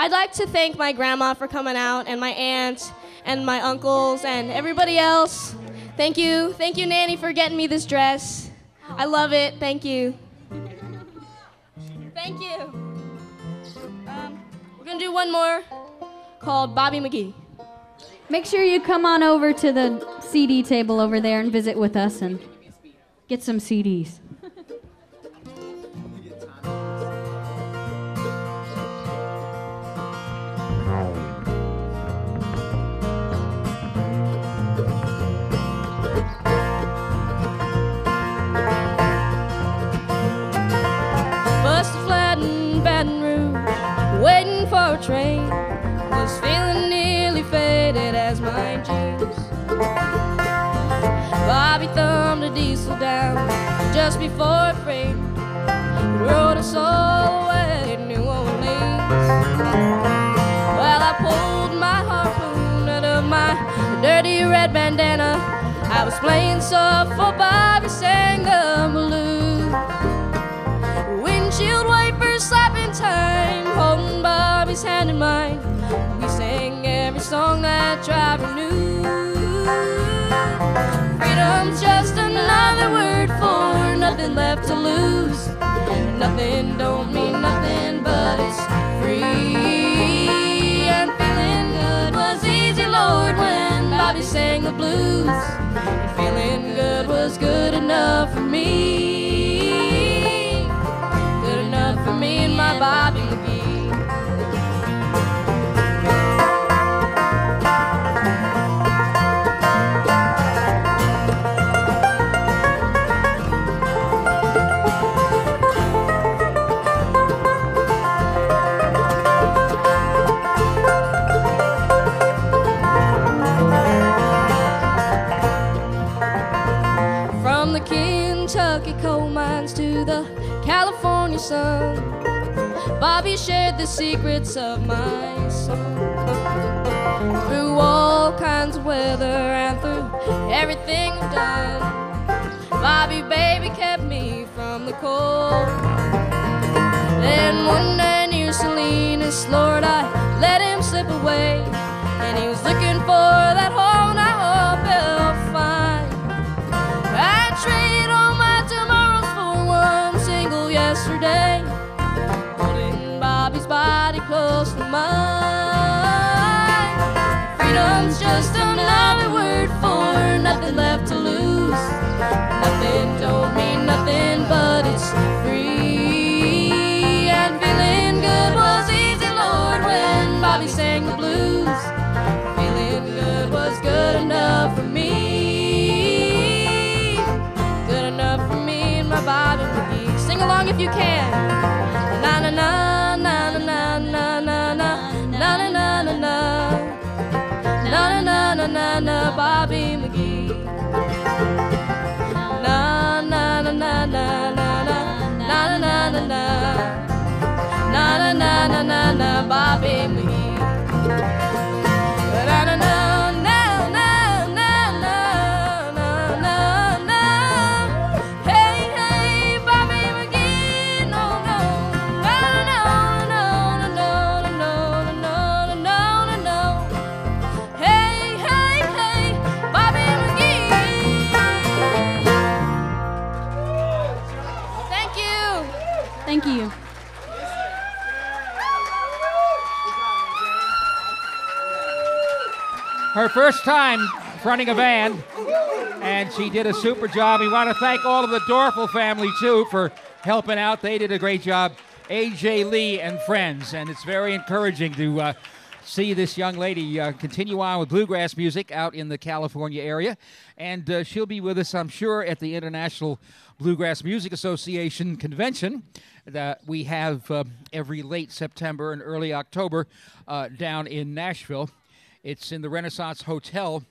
I'd like to thank my grandma for coming out, and my aunt, and my uncles, and everybody else. Thank you. Thank you, Nanny, for getting me this dress. I love it. Thank you. Thank you. Um, we're going to do one more called Bobby McGee. Make sure you come on over to the CD table over there and visit with us and get some CDs. In Baton Rouge, waiting for a train. Was feeling nearly faded as my jeans. Bobby thumbed a diesel down just before it rained. It rode us all the way to New Orleans. Well, I pulled my harpoon out of my dirty red bandana. I was playing soft for Bobby sang every song that driver knew. Freedom's just another word for nothing left to lose. Nothing don't mean nothing, but it's free. And feeling good was easy, Lord, when Bobby sang the blues. And feeling good was good enough for me good enough for me and my Bobby Kentucky coal mines to the California sun, Bobby shared the secrets of my soul. Through all kinds of weather and through everything I've done, Bobby, baby, kept me from the cold. Then one day near Salinas, Lord, I let him slip away, and he was looking for Bobby's body close to mine. Freedom's just another word for nothing left to lose. Nothing don't mean nothing, but it's free. And feeling good was easy, Lord, when Bobby sang the blues. Feeling good was good enough for me. Good enough for me and my McGee. Sing along if you can. Na na na Bobby McGee. Her first time fronting a band, and she did a super job. We want to thank all of the Doerfel family, too, for helping out. They did a great job. AJ Lee and friends, and it's very encouraging to uh, see this young lady uh, continue on with bluegrass music out in the California area. And uh, she'll be with us, I'm sure, at the International Bluegrass Music Association convention that we have uh, every late September and early October uh, down in Nashville. It's in the Renaissance Hotel